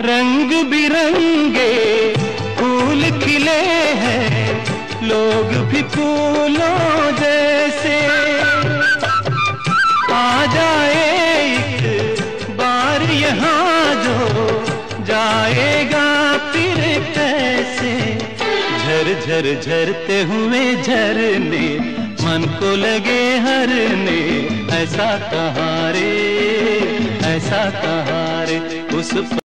रंग बिरंगे फूल खिले हैं। लोग भी फूलों जैसे। आ जाए एक बार यहाँ जो जाएगा फिर कैसे? झर झर झरते हुए झरने, मन को लगे हरने, ऐसा कहाँ रे ऐसा कहाँ रे उस